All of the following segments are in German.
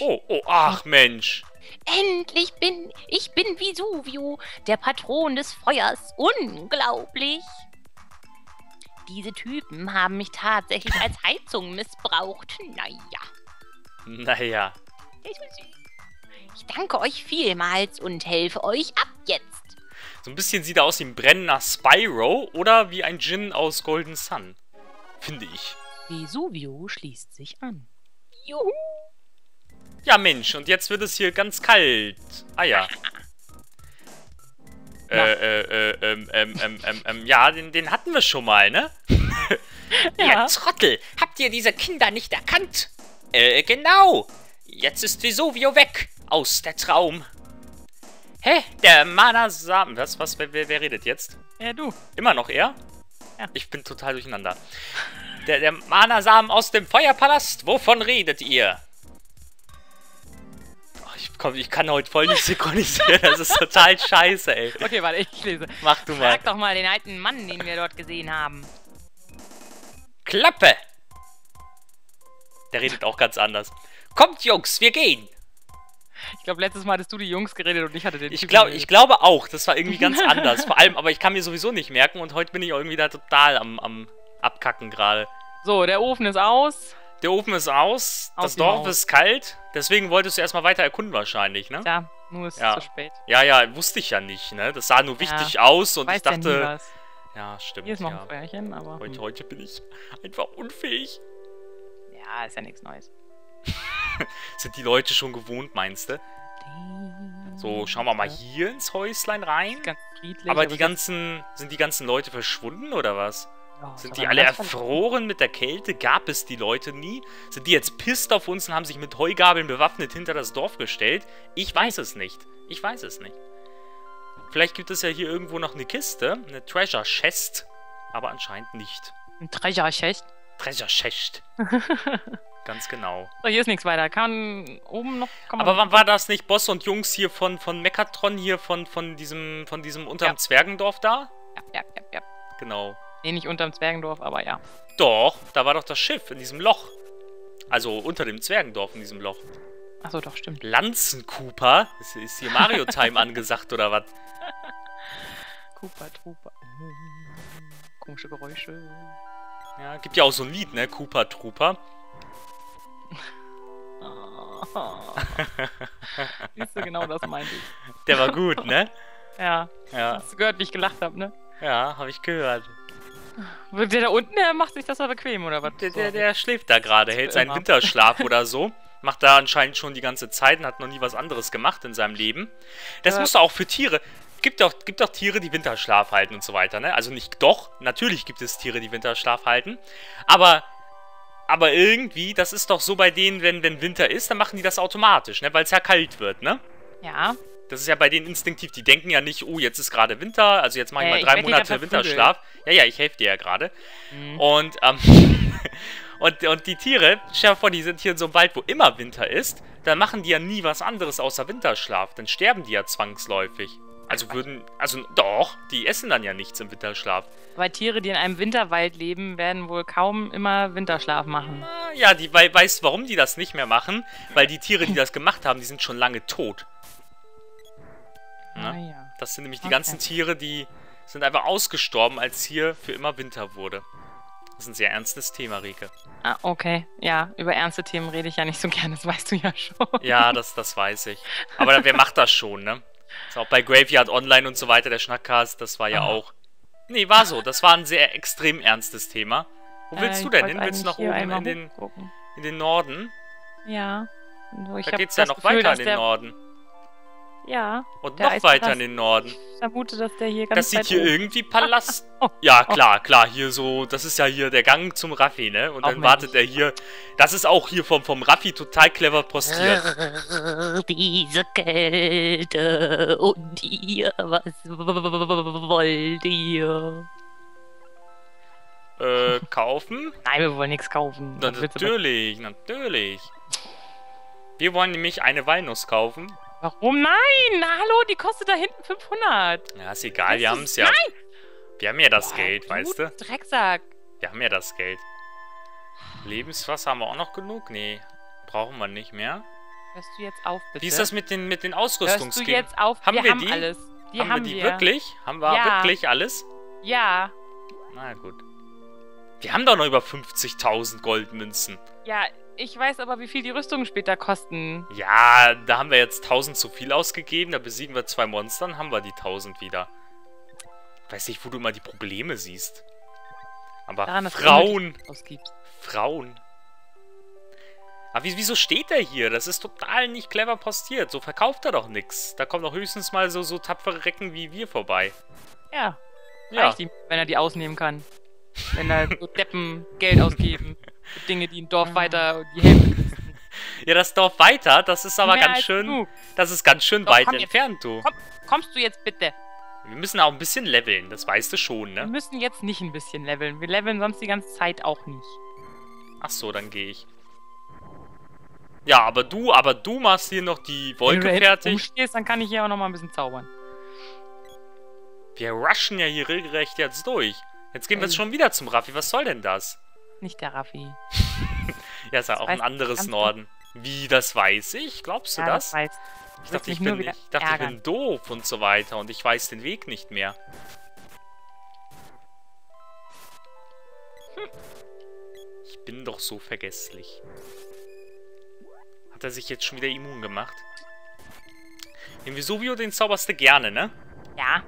Oh, oh, ach Mensch. Endlich bin ich bin Vesuvio, der Patron des Feuers. Unglaublich. Diese Typen haben mich tatsächlich als Heizung missbraucht. Naja. Naja. Ich danke euch vielmals und helfe euch ab jetzt. So ein bisschen sieht er aus wie ein brennender Spyro oder wie ein Djinn aus Golden Sun. Finde ich. Vesuvio schließt sich an. Juhu. Ja, Mensch, und jetzt wird es hier ganz kalt. Ah ja. Äh, äh, äh, ähm, ähm, ähm, ähm, ähm, ja, den, den hatten wir schon mal, ne? Ja. Ihr Trottel, habt ihr diese Kinder nicht erkannt? Äh, genau. Jetzt ist Vesuvio weg. Aus der Traum. Hä? Der Manasam. Was, was, wer, wer, wer redet jetzt? Ja, du. Immer noch er? Ja. Ich bin total durcheinander. Der, der Manasamen aus dem Feuerpalast, wovon redet ihr? Oh, ich, komm, ich kann heute voll nicht synchronisieren, das ist total scheiße, ey. Okay, warte, ich lese. Mach du mal. Frag doch mal den alten Mann, den wir dort gesehen haben. Klappe! Der redet auch ganz anders. Kommt, Jungs, wir gehen! Ich glaube, letztes Mal hattest du die Jungs geredet und ich hatte den Ich, glaub, ich glaube auch, das war irgendwie ganz anders. Vor allem, aber ich kann mir sowieso nicht merken und heute bin ich irgendwie da total am, am Abkacken gerade. So, der Ofen ist aus. Der Ofen ist aus, Aus das Dorf Maus. ist kalt, deswegen wolltest du erstmal weiter erkunden wahrscheinlich, ne? Tja, nur ist Ja. zu spät. Ja, ja, wusste ich ja nicht, ne? Das sah nur Ja. wichtig aus und ich ja dachte. Ja, stimmt. Hier ist noch ja. ein Feuerchen, aber. Heute, heute bin ich einfach unfähig. Ja, ist ja nichts Neues. Sind die Leute schon gewohnt, meinst du? So, schauen wir mal hier ins Häuslein rein. Ganz friedlich. Aber die ganzen, sind die ganzen Leute verschwunden oder was? Ist Sind die alle erfroren mit der Kälte? Gab es die Leute nie? Sind die jetzt pisst auf uns und haben sich mit Heugabeln bewaffnet hinter das Dorf gestellt? Ich weiß es nicht. Ich weiß es nicht. Vielleicht gibt es ja hier irgendwo noch eine Kiste, eine Treasure Chest, aber anscheinend nicht. Ein Treasure Chest. Treasure Chest. Ganz genau. So, hier ist nichts weiter. Kann oben noch. Kann Aber wann war das nicht Boss und Jungs hier von, von Mechatron hier von, von diesem von diesem unterm Ja. Zwergendorf da? Ja, ja, ja, ja. Genau. Nee, nicht unterm Zwergendorf, aber ja. Doch, da war doch das Schiff in diesem Loch. Also unter dem Zwergendorf in diesem Loch. Achso, doch, stimmt. Lanzencooper? Ist, ist hier Mario Time angesagt oder was? Cooper, Trooper. Komische Geräusche. Ja, gibt ja auch so ein Lied, ne? Cooper Trooper. Siehst du, genau das meinte ich. Der war gut, ne? Ja, Ja, hast du gehört, wie ich gelacht habe, ne? ja, habe ich gehört. Der da unten, der macht sich das aber bequem, oder was? Der, der, der schläft da gerade, hält seinen. Winterschlaf oder so. Macht da anscheinend schon die ganze Zeit und hat noch nie was anderes gemacht in seinem Leben. Das Ja. muss doch auch für Tiere. Gibt doch, gibt doch Tiere, die Winterschlaf halten und so weiter, ne? Also nicht doch, natürlich gibt es Tiere, die Winterschlaf halten. Aber, aber irgendwie, das ist doch so bei denen, wenn, wenn Winter ist, dann machen die das automatisch, ne? Weil es ja kalt wird, ne? Ja, Das ist ja bei denen instinktiv. Die denken ja nicht, oh, jetzt ist gerade Winter, also jetzt mache ich Äh, mal ich drei da Monate. Winterschlaf. Ja, ja, ich helfe dir ja gerade. Mhm. Und, ähm, und, und die Tiere, stell dir vor, die sind hier in so einem Wald, wo immer Winter ist, dann machen die ja nie was anderes außer Winterschlaf. Dann sterben die ja zwangsläufig. Also würden, also doch, die essen dann ja nichts im Winterschlaf. weil Tiere, die in einem Winterwald leben, werden wohl kaum immer Winterschlaf machen. Ja, die wei weißt, warum die das nicht mehr machen? Weil die Tiere, die das gemacht haben, die sind schon lange tot. Ne? Ah, ja. Das sind nämlich die Okay. ganzen Tiere, die sind einfach ausgestorben, als hier für immer Winter wurde. Das ist ein sehr ernstes Thema, Rike. Ah, okay. Ja, über ernste Themen rede ich ja nicht so gerne, das weißt du ja schon. Ja, das, das weiß ich. Aber wer macht das schon, ne? Ist auch bei Graveyard Online und so weiter, der Schnackcast, das war ja Ah. auch. Nee, war so. Das war ein sehr extrem ernstes Thema. Wo willst Äh, du denn hin? Willst du nach oben in den, in den Norden? Ja. So, ich Da geht's ja noch Gefühl, weiter in den der, Norden. Ja, Und der noch weiter in den Norden. ich vermute, dass der hier ganz Das sieht hier oben- irgendwie Palast. Oh, Ja, oh. klar, klar, hier so, das ist ja hier der Gang zum Raffi, ne? Und Auch dann wartet er hier. Das ist auch hier vom, vom Raffi total clever postiert. Diese Kälte und ihr, was wollt ihr? Äh, kaufen? Nein, wir wollen nichts kaufen. Na, natürlich, natürlich. Wir wollen nämlich eine Walnuss kaufen. Warum? Nein! Hallo, die kostet da hinten 500. Ja, ist egal, wir Das haben ist- es ja. Wir haben ja das Boah, Geld, weißt du? Drecksack. Wir haben ja das Geld. Lebenswasser haben wir auch noch genug? Nee, brauchen wir nicht mehr. Hörst du jetzt auf, bitte? Wie ist das mit den, mit den Hörst du jetzt auf? Haben wir, wir haben die? alles. Die haben, haben, wir die wirklich? Haben wir Ja. wirklich alles? Ja. Na gut. Wir haben doch noch über 50.000 Goldmünzen. Ja, ich weiß aber, wie viel die Rüstungen später kosten. Ja, da haben wir jetzt 1000 zu viel ausgegeben. Da besiegen wir zwei Monster, dann haben wir die 1000 wieder. Weiß nicht, wo du immer die Probleme siehst. Aber Daran, Frauen. Frauen. Aber wie- wieso steht er hier? Das ist total nicht clever postiert. So verkauft er doch nix. Da kommen doch höchstens mal so, so tapfere Recken wie wir vorbei. Ja, Ja, reicht ihm, wenn er die ausnehmen kann. Wenn da so Deppen Geld ausgeben. Dinge, die ein Dorf weiter die Hälfte ja das Dorf weiter, das ist aber Mehr ganz schön, genug. das ist ganz schön Doch, weit entfernt, du. Komm, kommst du jetzt bitte? Wir müssen auch ein bisschen leveln, das weißt du schon, Wir ne? müssen jetzt nicht ein bisschen leveln. Wir leveln sonst die ganze Zeit auch nicht. Ach so, dann gehe ich. Ja, aber du, aber du machst hier noch die Wenn Wolke du da hinten fertig. rumstehst, dann kann ich hier auch noch mal ein bisschen zaubern. Wir rushen ja hier regelrecht jetzt durch. Jetzt gehen wir jetzt schon wieder zum Raffi. Was soll denn das? Nicht der Raffi. Ja, ist ja auch ein anderes Norden. Wie, das weiß ich? Glaubst du Ja, das? weiß. Ich dachte, ich bin, ich, dachte ich bin doof und so weiter und ich weiß den Weg nicht mehr. Hm. Ich bin doch so vergesslich. Hat er sich jetzt schon wieder immun gemacht? Den Vesuvio, den zauberst du gerne, ne? Ja,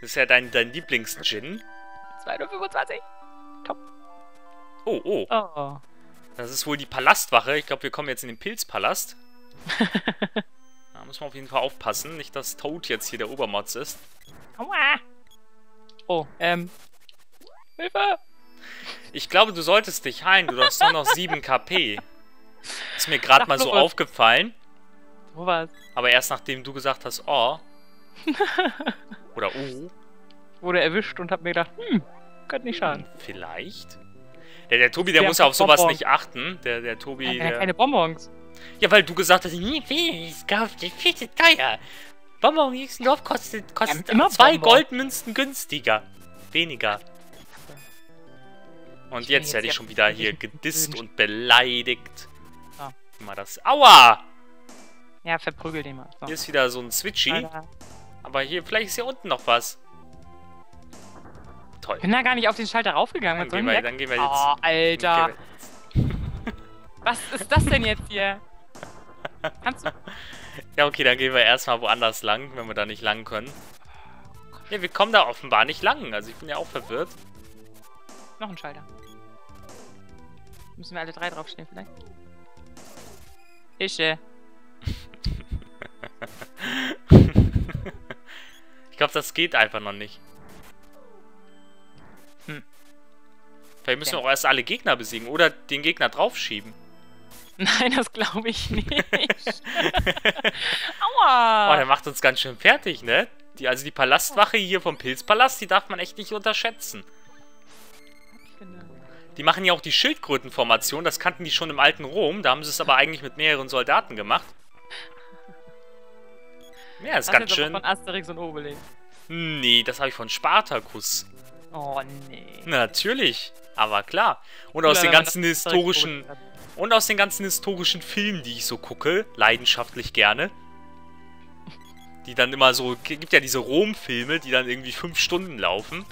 Das ist ja dein, dein Lieblings-Gin. 225. Oh, oh. Oh. Das ist wohl die Palastwache. Ich glaube, wir kommen jetzt in den Pilzpalast. da muss man auf jeden Fall aufpassen. Nicht, dass Toad jetzt hier der Obermotz ist. Aua. Oh, ähm. Hilfe! Ich glaube, du solltest dich heilen. Du hast nur noch 7 KP. Ist mir gerade mal so aufgefallen. So was. Aber erst nachdem du gesagt hast, oh. Oder oh. Wurde erwischt und hab mir gedacht, hm, könnte nicht schaden. Vielleicht. Der, der Tobi, der Der muss ja auf sowas Bonbons. nicht achten. Der, der Tobi, Ja, der... keine Bonbons. Ja, weil du gesagt hast, nie ich kauf die viel zu teuer. Bonbon Dorf kostet, kostet Ja, immer zwei Bonbon. Goldmünzen günstiger. Weniger. Und Ich jetzt werde ich schon wieder hier gedisst und beleidigt. So. Immer das. Aua! Ja, verprügel den mal. So. Hier ist wieder so ein Switchy. Aber hier, vielleicht ist hier unten noch was. Toll. Ich bin da gar nicht auf den Schalter raufgegangen. Dann gehen, wir, dann gehen wir jetzt. Oh, Alter. Was ist das denn jetzt hier? Kannst du. ja, okay, dann gehen wir erstmal woanders lang, wenn wir da nicht lang können. Ja, wir kommen da offenbar nicht lang. Also ich bin ja auch verwirrt. Noch ein Schalter. Müssen wir alle drei draufstehen vielleicht? Ische. ich glaube, das geht einfach noch nicht. Vielleicht müssen wir auch erst alle Gegner besiegen oder den Gegner draufschieben. Nein, das glaube ich nicht. Oh, Aua! der macht uns ganz schön fertig, ne? Die, also die Palastwache hier vom Pilzpalast, die darf man echt nicht unterschätzen. Die machen ja auch die Schildkrötenformation, das kannten die schon im alten Rom, da haben sie es aber eigentlich mit mehreren Soldaten gemacht. Ja, ist Das ganz schön. von Asterix und Obelix. Nee, das habe ich von Spartacus. Oh, nee. Natürlich, aber klar. Und aus den ganzen historischen und aus den ganzen historischen Filmen, die ich so gucke, leidenschaftlich gerne. Die dann immer so, gibt ja diese Rom-Filme, die dann irgendwie fünf Stunden laufen.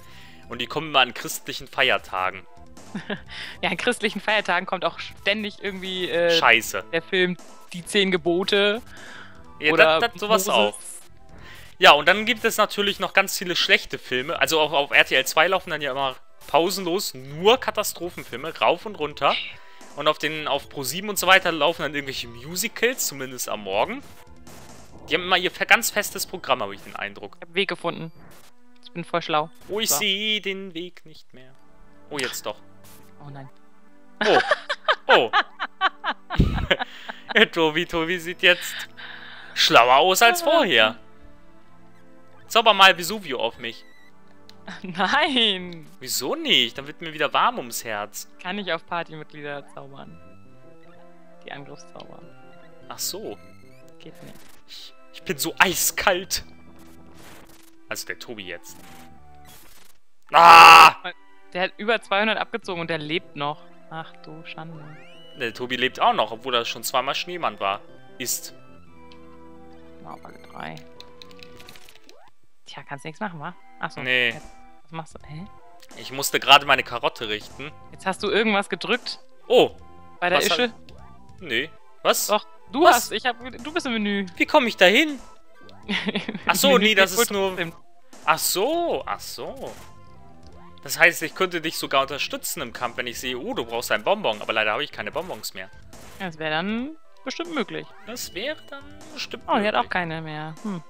Und die kommen immer an christlichen Feiertagen. Ja, an christlichen Feiertagen kommt auch ständig irgendwie äh, Scheiße. der Film Die Zehn Gebote. Ja, oder das, das, sowas Moses. auch. Ja, und dann gibt es natürlich noch ganz viele schlechte Filme. Also auch auf RTL 2 laufen dann ja immer pausenlos nur Katastrophenfilme, rauf und runter. Und auf den auf Pro7 und so weiter laufen dann irgendwelche Musicals, zumindest am Morgen. Die haben immer ihr ganz festes Programm, habe ich den Eindruck. Ich hab Weg gefunden. Ich bin voll schlau. Oh, ich So. sehe den Weg nicht mehr. Oh, jetzt doch. Oh nein. Oh. Oh. ja, Tobi, Tobi sieht jetzt schlauer aus als vorher. Zauber mal Vesuvio auf mich. Nein! Wieso nicht? Dann wird mir wieder warm ums Herz. Kann ich auf Partymitglieder zaubern. Die Angriffszauber. Ach so. Geht nicht. Ich, ich bin so eiskalt. Also der Tobi jetzt. Ah! Der hat über 200 abgezogen und der lebt noch. Ach du Schande. Der Tobi lebt auch noch, obwohl er schon zweimal Schneemann war. Ist. Ja, alle drei. Tja, kannst nichts machen, wa? Achso. Nee. Jetzt, was machst du? Hä? Ich musste gerade meine Karotte richten. Jetzt hast du irgendwas gedrückt Oh, bei der Was hat- Ische? nee. Was? Doch, du Was? hast. Ich hab. Du bist im Menü. Wie komme ich da hin? Ach so, Menü nee, das ist nur- trotzdem. Ach so, ach so. Das heißt, ich könnte dich sogar unterstützen im Kampf, wenn ich sehe, oh, du brauchst einen Bonbon. Aber leider habe ich keine Bonbons mehr. Das wäre dann bestimmt möglich. Das wäre dann bestimmt Oh, die hat auch keine mehr. Hm.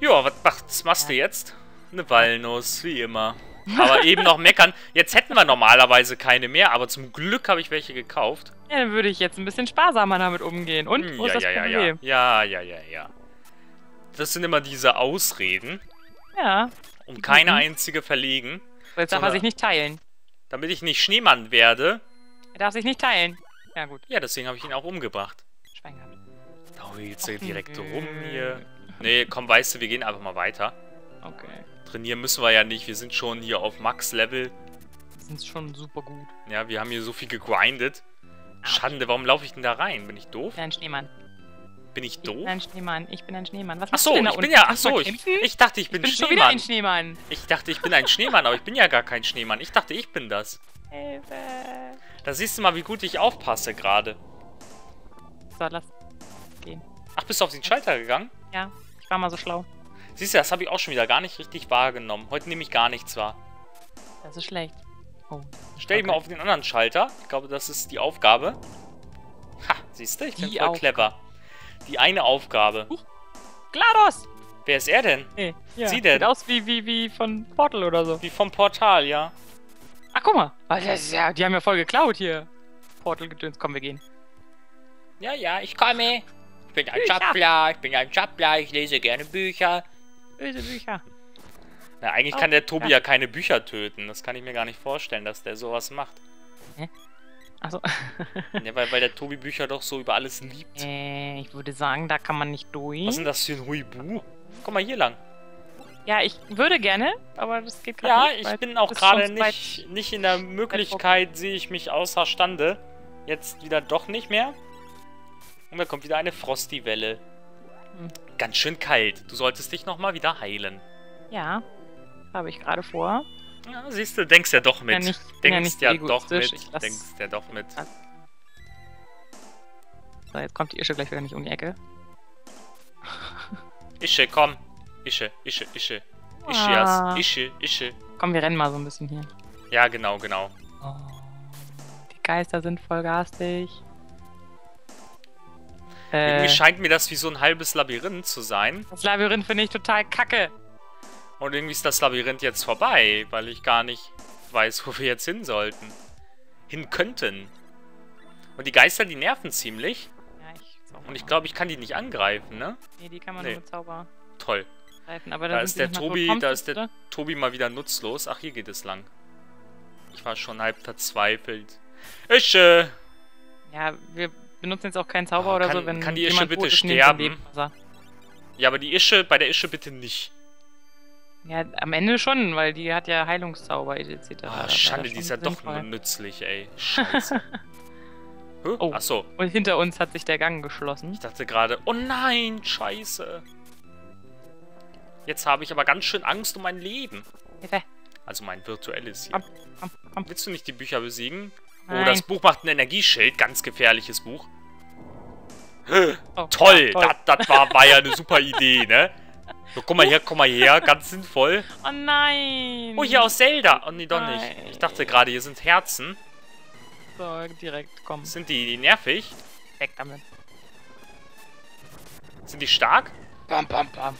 Ja, was was machst du jetzt? Eine Walnuss, wie immer. Aber eben noch meckern. Jetzt hätten wir normalerweise keine mehr, aber zum Glück habe ich welche gekauft. Ja, dann würde ich jetzt ein bisschen sparsamer damit umgehen. Und? Hm, Wo ist das ja, ja, ja, Problem? ja. Ja, ja, ja, ja. Das sind immer diese Ausreden, Ja. um keine Mhm. einzige verlegen, So, jetzt darf er sich nicht teilen. damit ich nicht Schneemann werde. Er darf sich nicht teilen. Ja, gut. Ja, deswegen habe ich ihn auch umgebracht. Schwein. Da willst du direkt nö. rum hier. Nee, komm, weißt du, wir gehen einfach mal weiter. Okay. Trainieren müssen wir ja nicht, wir sind schon hier auf Max-Level. Sind schon super gut. Ja, wir haben hier so viel gegrindet. Schande, warum laufe ich denn da rein? Bin ich doof? Ich bin ein Schneemann. Bin ich Ich bin doof? ein Schneemann. Ich bin ein Schneemann. Was Ach machst so, du denn da ich bin ja, ach Kannst du so, mal ich, ich dachte, ich bin, Ich bin schon wieder Schneemann. ein Schneemann. Ich dachte, ich bin ein Schneemann, aber ich bin ja gar kein Schneemann. Ich dachte, ich bin das. Hilfe. Da siehst du mal, wie gut ich aufpasse gerade. So, lass gehen. Ach, bist du auf den Schalter gegangen? Ja, ich war mal so schlau. Siehst du, das habe ich auch schon wieder gar nicht richtig wahrgenommen. Heute nehme ich gar nichts wahr. Das ist schlecht. Oh. Stell dich mal auf den anderen Schalter. Ich glaube, das ist die Aufgabe. Ha, siehst du, ich bin Die voll Aufgabe. clever. Die eine Aufgabe. GLaDOS! Wer ist er denn? Nee, ja. Sie denn? Sieht aus wie, wie, wie von Portal oder so. Wie vom Portal, ja. Ach, guck mal. Ja, die haben ja voll geklaut hier. Portal-Gedöns. Komm, wir gehen. Ja, ja, ich komme. Ich bin ein. Schappler, ich bin ein Schappler, ich lese gerne Bücher. Böse Bücher. Na, eigentlich Oh, kann der Tobi ja. ja keine Bücher töten. Das kann ich mir gar nicht vorstellen, dass der sowas macht. Achso. Ja, weil, weil der Tobi Bücher doch so über alles liebt. äh, ich würde sagen, da kann man nicht durch. Was ist denn das für ein Huibu? Komm mal hier lang. Ja, ich würde gerne, aber das geht gerade Ja, nicht. weil ich bin auch gerade nicht, nicht in der Möglichkeit, sehe ich mich außerstande. Jetzt wieder doch nicht mehr. Und da kommt wieder eine Frosty-Welle. Ganz schön kalt. Du solltest dich nochmal wieder heilen. Ja, habe ich gerade vor. Ja, siehst du, denkst ja doch mit. Ja, nicht- ja denkst ja, so doch mit. Denkst ja doch mit. So, jetzt kommt die Ische gleich wieder nicht um die Ecke. Ische, komm. Ische, Ische, Ische. Ah. Ischias, Ische, Ische. Komm, wir rennen mal so ein bisschen hier. Ja, genau, genau. Oh, die Geister sind voll garstig. Äh, Irgendwie scheint mir das wie so ein halbes Labyrinth zu sein. das Labyrinth finde ich total kacke. Und irgendwie ist das Labyrinth jetzt vorbei, weil ich gar nicht weiß, wo wir jetzt hin sollten. Hin könnten. Und die Geister, die nerven ziemlich. Ja, ich Und ich glaube, ich kann die nicht angreifen, ne? Nee, die kann man Nee. nur mit Zauber Toll. greifen. Aber Da ist der Tobi, da ist der bitte? Tobi mal wieder nutzlos. Ach, hier geht es lang. Ich war schon halb verzweifelt. Ische! Ja, wir benutzen jetzt auch keinen Zauber Oh, oder kann- so, wenn kann die Ische jemand bitte sterben? Ja, aber die Ische, bei der Ische bitte nicht. Ja, am Ende schon, weil die hat ja Heilungszauber etc. Da Ah, Schande, die ist ja doch nur nützlich, ey. Scheiße. Huh? Oh. Achso, Und hinter uns hat sich der Gang geschlossen. ich dachte gerade, oh nein, scheiße. Jetzt habe ich aber ganz schön Angst um mein Leben. Hilfe. Also mein virtuelles hier. Komm, komm, komm. Willst du nicht die Bücher besiegen? Oh, Nein. das Buch macht ein Energieschild. Ganz gefährliches Buch. Oh, Toll, ja, Das, das war, war ja eine super Idee, ne? So, komm mal her, komm mal her, ganz sinnvoll. Oh nein. Oh, hier aus Zelda. Oh, nee, doch nicht. Nein. Ich dachte gerade, hier sind Herzen. So, direkt, komm. Sind die, die nervig? Weg damit. Sind die stark? Bam, bam, bam.